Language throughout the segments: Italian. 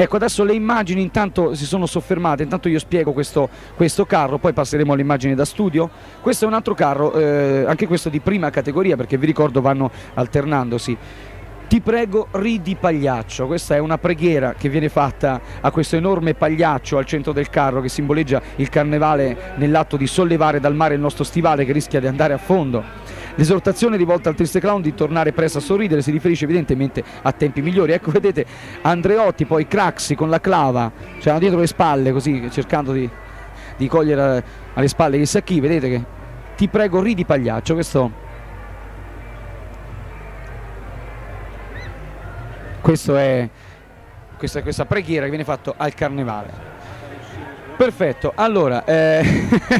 Ecco, adesso le immagini intanto si sono soffermate, intanto io spiego questo, questo carro, poi passeremo alle immagini da studio. Questo è un altro carro, eh, anche questo di prima categoria, perché vi ricordo vanno alternandosi. Ti prego, ridi pagliaccio. Questa è una preghiera che viene fatta a questo enorme pagliaccio al centro del carro che simboleggia il carnevale nell'atto di sollevare dal mare il nostro stivale che rischia di andare a fondo. L'esortazione rivolta al triste clown di tornare presto a sorridere si riferisce evidentemente a tempi migliori. Ecco, vedete Andreotti, poi Craxi con la clava, cioè dietro le spalle così cercando di, di cogliere alle spalle chissà chi. Vedete che ti prego, ridi pagliaccio. Questo Questo è, questa, questa preghiera che viene fatta al carnevale. Perfetto, allora eh,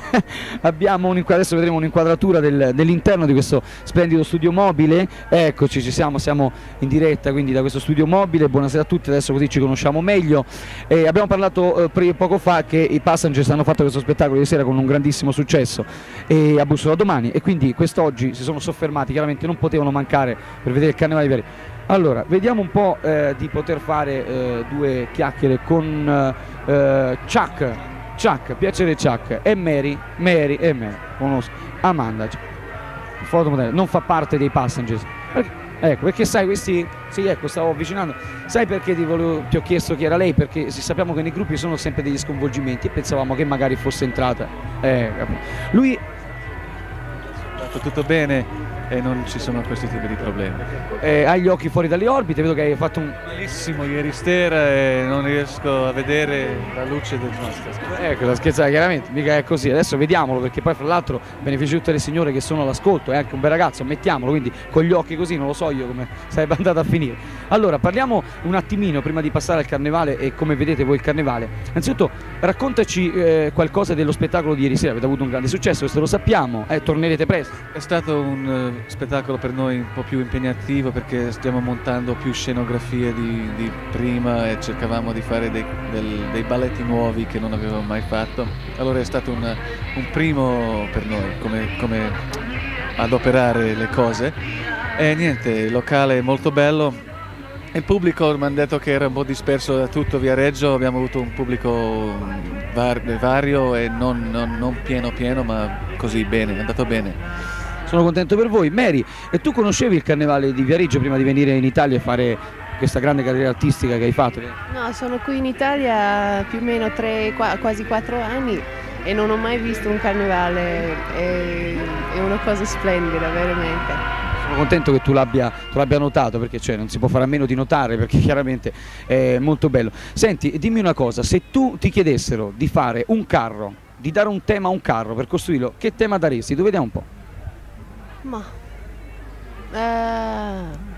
abbiamo adesso vedremo un'inquadratura del, dell'interno di questo splendido studio mobile, eccoci ci siamo, siamo in diretta quindi da questo studio mobile, buonasera a tutti, adesso così ci conosciamo meglio. Eh, abbiamo parlato eh, poco fa che i Passengers hanno fatto questo spettacolo di sera con un grandissimo successo e a Bussola domani. E quindi quest'oggi si sono soffermati, chiaramente non potevano mancare per vedere il carnevale di Veri. Allora, vediamo un po' eh, di poter fare eh, due chiacchiere con eh, Chuck, Chuck, piacere Chuck, e Mary, Mary e Mary, conosco, Amanda, fotomodella, non fa parte dei passengers. Perché, ecco, perché sai questi, sì ecco, stavo avvicinando, sai perché ti, volevo, ti ho chiesto chi era lei? Perché sappiamo che nei gruppi sono sempre degli sconvolgimenti e pensavamo che magari fosse entrata. Eh, lui... Tutto bene, e non ci sono questi tipi di problemi. Eh, hai gli occhi fuori dalle orbite, vedo che hai fatto un... Malissimo ieri sera e non riesco a vedere la luce del nostro. Ecco, la scherzata chiaramente, mica è così. Adesso vediamolo perché poi fra l'altro beneficio tutte le signore che sono all'ascolto, è anche un bel ragazzo, mettiamolo, quindi con gli occhi così non lo so io come sarebbe andato a finire. Allora, parliamo un attimino prima di passare al carnevale e come vedete voi il carnevale. Innanzitutto raccontaci eh, qualcosa dello spettacolo di ieri sera, avete avuto un grande successo, questo lo sappiamo, eh, tornerete presto. È stato un spettacolo per noi un po' più impegnativo perché stiamo montando più scenografie di, di prima e cercavamo di fare dei, del, dei, balletti nuovi che non avevamo mai fatto. Allora è stato un, un primo per noi come, come adoperare le cose. E niente, il locale è molto bello, il pubblico mi hanno detto che era un po' disperso da tutto Viareggio, abbiamo avuto un pubblico var vario e non, non, non, pieno pieno ma così bene, è andato bene sono contento per voi. Mary, e tu conoscevi il carnevale di Viareggio prima di venire in Italia e fare questa grande carriera artistica che hai fatto? No, sono qui in Italia più o meno tre, quasi quattro anni e non ho mai visto un carnevale, è, è una cosa splendida veramente. Sono contento che tu l'abbia, notato perché cioè, non si può fare a meno di notare perché chiaramente è molto bello. Senti, dimmi una cosa, se tu ti chiedessero di fare un carro, di dare un tema a un carro per costruirlo, che tema daresti? Tu vediamo un po'. Ma... Uh...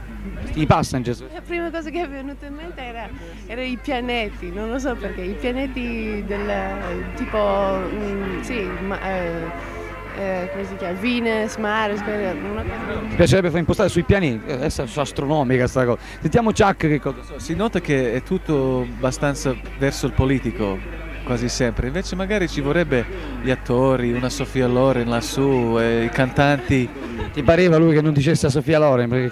I passenger. La prima cosa che è venuta in mente era, era i pianeti, non lo so perché, i pianeti del tipo, mm, sì, ma, eh, eh, come si chiama, Venus, Mars, una cosa. Mi piacerebbe far impostare sui pianeti, adesso è astronomica questa cosa. Sentiamo Chuck che cosa. Si nota che è tutto abbastanza verso il politico, quasi sempre. Invece magari ci vorrebbe gli attori, una Sofia Loren lassù, eh, i cantanti. Ti pareva lui che non dicesse a Sofia Loren? Perché